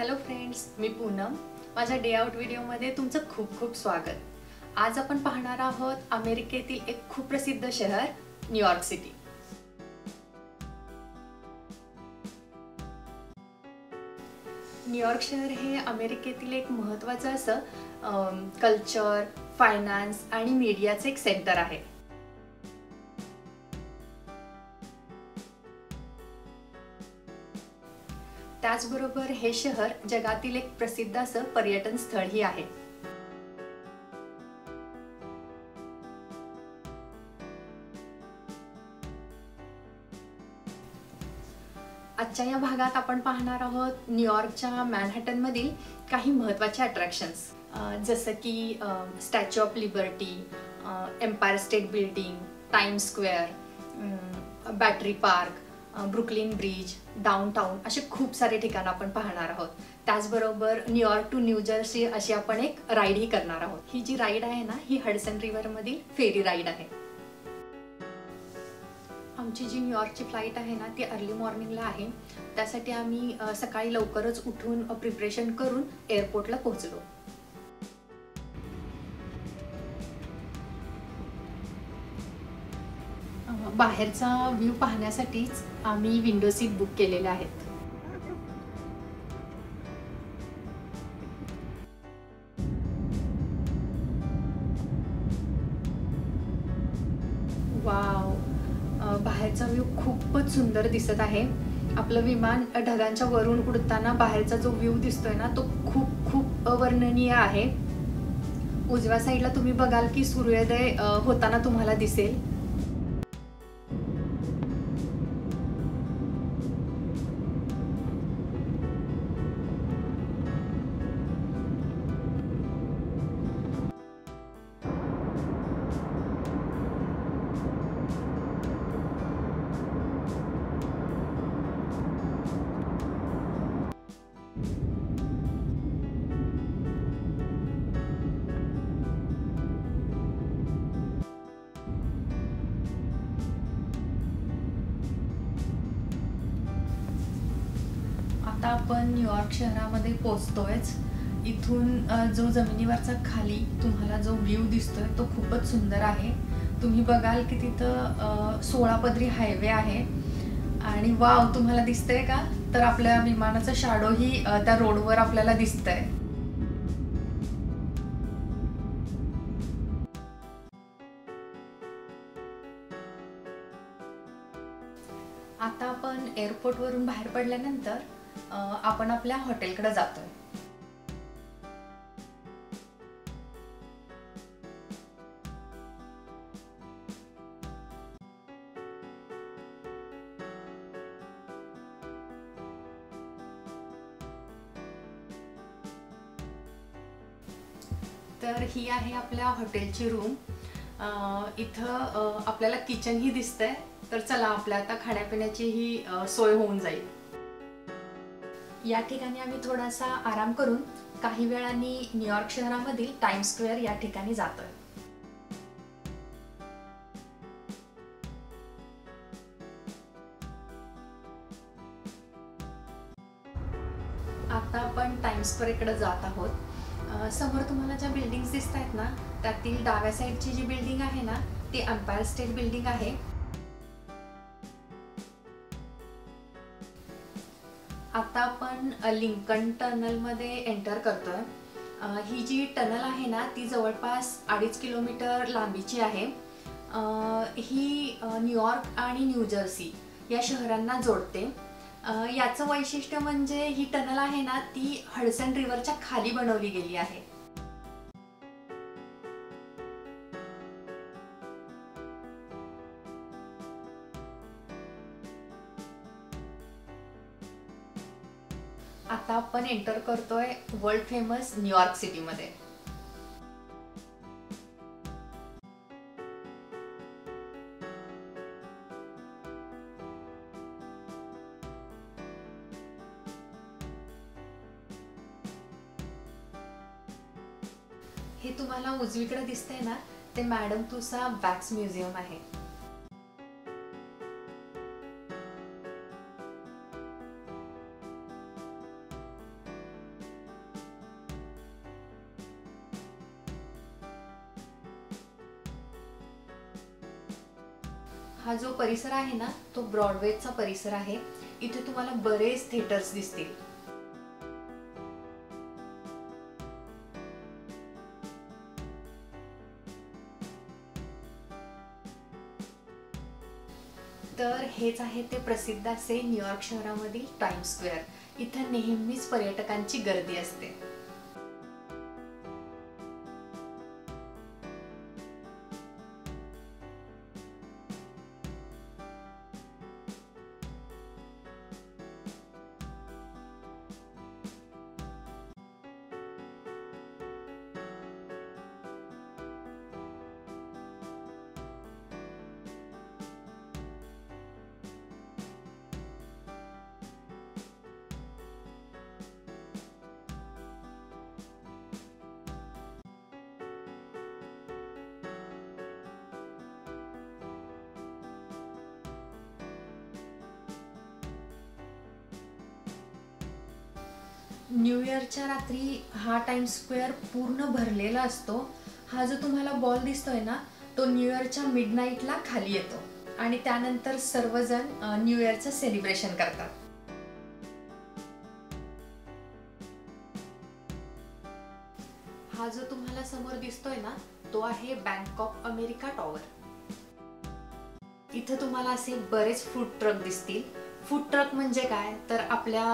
Hello friends मी पूनम. माझ्या day out व्हिडिओमध्ये तुमचं खूप खूप स्वागत. आज आपण पाहणार आहोत अमेरिकेतील एक खूप प्रसिद्ध शहर न्यूयॉर्क सिटी न्यूयॉर्क शहर हे अमेरिकेतील एक महत्त्वाचं असं कल्चर फायनान्स आणि मीडियाचं एक सेंटर आहे. त्याचबरोबर हे शहर जगातील एक प्रसिद्ध असं पर्यटन स्थळही आहे. आजच्या या भागात आपण पाहणार आहोत न्यूयॉर्कच्या मॅनहॅटनमधील काही महत्त्वाचे अट्रॅक्शन्स जसं की Statue of Liberty Empire State Building Time Square Battery Park Brooklyn Bridge downtown असे खूप सारे ठिकाण आपण पाहणार आहोत. त्याचबरोबर न्यूयॉर्क टू न्यू जर्सी अशी आपण एक राईडही करणार आहोत. ही जी राईड आहे ना ही हडसन रिव्हरमधील फेरी राईड आहे. आमची जी न्यूयॉर्कची फ्लाईट आहे ना ती अर्ली मॉर्निंगला आहे. त्यासाठी आम्ही सकाळी लवकरच उठून प्रिपरेशन करून एअरपोर्टला पोहोचलो. बाहेरचा व्ह्यू पाहण्यासाठीच आम्ही विंडो सीट बुक केलेल्या आहेत. वाव बाहेरचा व्ह्यू खूपच सुंदर दिसत आहे. आपलं विमान ढगांच्या वरून उडताना बाहेरचा जो व्ह्यू दिसतोय ना तो खूप खूप अवर्णनीय आहे. उजव्या साईडला तुम्ही बघाल की सूर्योदय होताना तुम्हाला दिसेल. आता आपण न्यूयॉर्क शहरामध्ये पोचतोयच इथून जो जमिनीवरचा खाली तुम्हाला जो व्ह्यू दिसतोय तो खूपच सुंदर आहे. तुम्ही बघाल की तिथं सोळा पदरी हायवे आहे. आणि वाव तुम्हाला दिसतंय का? तर आपल्या विमानाचं शाडोही त्या रोडवर आपल्याला दिसतंय. आता आपण एअरपोर्टवरून बाहेर पडल्यानंतर आपण आपल्या हॉटेलकडे जातोय. तर ही आहे आपल्या हॉटेलची रूम. इथं आपल्याला किचनही दिसतंय. तर चला आपल्या आता खाण्यापिण्याची ही सोय होऊन जाईल. या ठिकाणी आम्ही थोडासा आराम करून काही वेळाने न्यूयॉर्क शहरामधील टाइम स्क्वेअर या ठिकाणी जातोय. आता आपण टाइम स्क्वेअरकडे जात आहोत. समोर तुम्हाला ज्या बिल्डिंग्स दिसत आहेत ना त्यातील डाव्या साईडची जी बिल्डिंग आहे ना ती अम्पायर स्टेट बिल्डिंग आहे. आता आपण लिंकन टनलमध्ये एंटर करतोय. ही जी टनल आहे ना ती जवळपास अडीच किलोमीटर लांबीची आहे. ही न्यूयॉर्क आणि न्यूजर्सी या शहरांना जोडते. याचं वैशिष्ट्य म्हणजे ही टनल आहे ना ती हडसन रिव्हरच्या खाली बनवली गेली आहे. आता आपण एंटर करतोय वर्ल्ड फेमस न्यूयॉर्क सिटीमध्ये हे तुम्हाला उजवीकडे दिसतंय ना ते मॅडम तुसा वॅक्स म्युझियम आहे. हा जो परिसर आहे ना तो ब्रॉडवेचा परिसर आहे. इथे तुम्हाला बरेच थिएटर्स दिसतील. तर हेच आहे ते प्रसिद्ध असे न्यूयॉर्क शहरामधील टाइम स्क्वेअर इथं नेहमीच पर्यटकांची गर्दी असते. न्यू इयरच्या रात्री हा टाइम स्क्वेअर पूर्ण भरलेला असतो. हा जो तुम्हाला बॉल दिसतोय ना तो न्यू इयरच्या मिड नाईटला खाली येतो. आणि त्यानंतर सर्वजण न्यू इयरचं सेलिब्रेशन करतात. हा जो तुम्हाला समोर दिसतोय ना तो आहे बँक ऑफ अमेरिका टॉवर इथं तुम्हाला असे बरेच फूड ट्रक दिसतील. फूड ट्रक म्हणजे काय? तर आपल्या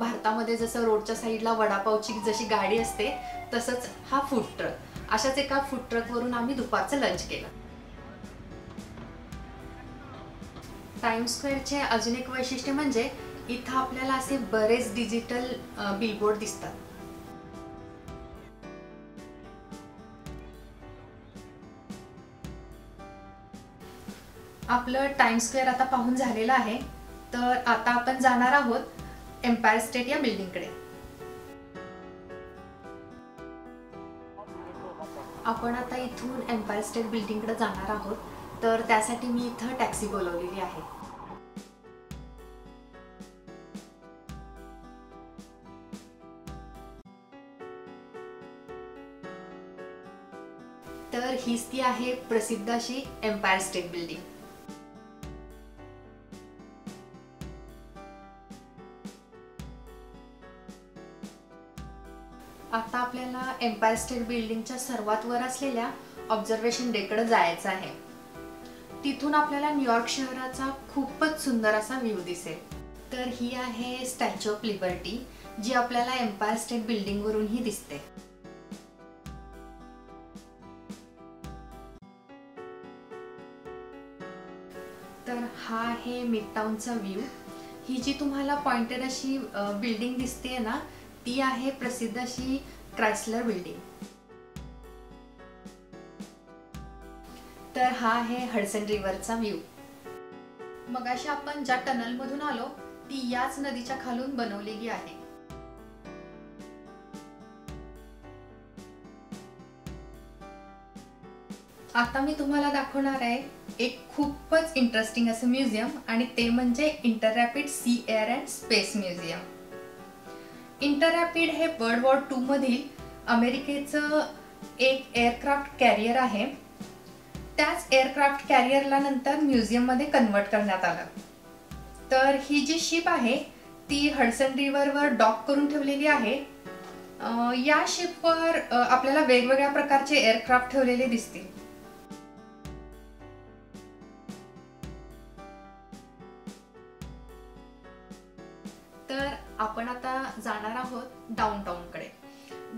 भारतामध्ये जसं रोडच्या साईडला वडापावची जशी गाडी असते तसंच हा फूड ट्रक अशाच एका फूड ट्रकवरून आम्ही दुपारचं लंच केलं. टाइम स्क्वेअरचे अजून एक वैशिष्ट्य म्हणजे इथं आपल्याला असे बरेच डिजिटल बिलबोर्ड दिसतात. आपलं टाइम स्क्वेअर आता पाहून झालेलं आहे. तर आता आपण जाणार आहोत एम्पायर स्टेट या बिल्डिंगकडे आपण आता इथून एम्पायर स्टेट बिल्डिंगकडे जाणार आहोत. तर त्यासाठी मी इथं टॅक्सी बोलवलेली आहे. तर हीच ती आहे प्रसिद्ध अशी एम्पायर स्टेट बिल्डिंग आता आपल्याला एम्पायर स्टेट बिल्डिंगच्या सर्वात वर असलेल्या ऑब्झर्वेशन डेकडे जायचं आहे. तिथून आपल्याला न्यूयॉर्क शहराचा खूपच सुंदर असा व्ह्यू दिसेल. तर ही आहे स्टॅच्यू ऑफ लिबर्टी जी आपल्याला एम्पायर स्टेट बिल्डिंगवरूनही दिसते. तर हा आहे मिड टाउनचा व्ह्यू ही जी तुम्हाला पॉइंटेड अशी बिल्डिंग दिसते ना ती आहे प्रसिद्ध अशी क्रायसलर बिल्डिंग तर हा आहे हडसन रिव्हरचा व्ह्यू मग अशी आपण ज्या टनल मधून आलो ती याच नदीच्या खालून बनवलेली आहे. आता मी तुम्हाला दाखवणार आहे एक खूपच इंटरेस्टिंग असं म्युझियम आणि ते म्हणजे Intrepid Sea Air and Space Museum Intrepid हे वर्ल्ड वॉर टू मधील अमेरिकेचं एक एअरक्राफ्ट कॅरियर आहे. त्याच एअरक्राफ्ट कॅरियरला नंतर म्युझियममध्ये कन्वर्ट करण्यात आलं. तर ही जी शिप आहे ती हडसन रिव्हरवर डॉक करून ठेवलेली आहे. या शिपवर आपल्याला वेगवेगळ्या प्रकारचे एअरक्राफ्ट ठेवलेले दिसतील.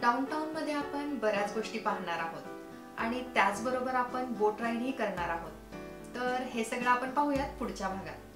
डाऊनटाऊनमध्ये आपण बऱ्याच गोष्टी पाहणार आहोत. आणि त्याचबरोबर आपण बोट राईडही करणार आहोत. तर हे सगळं आपण पाहूयात पुढच्या भागात.